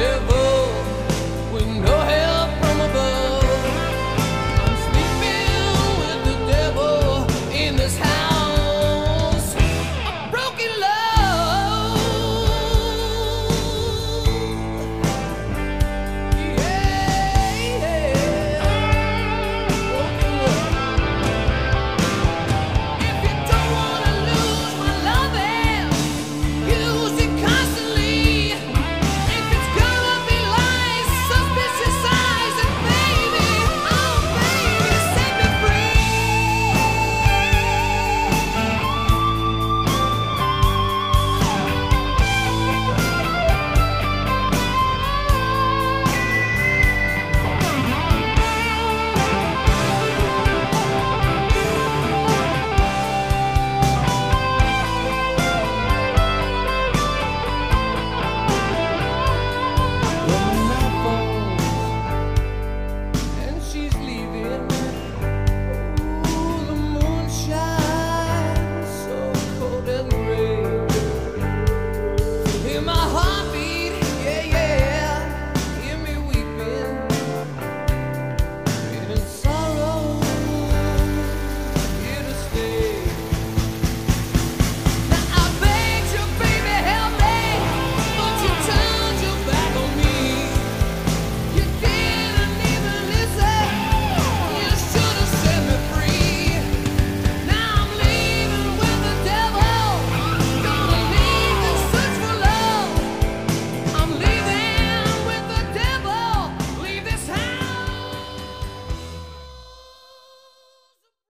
Yeah.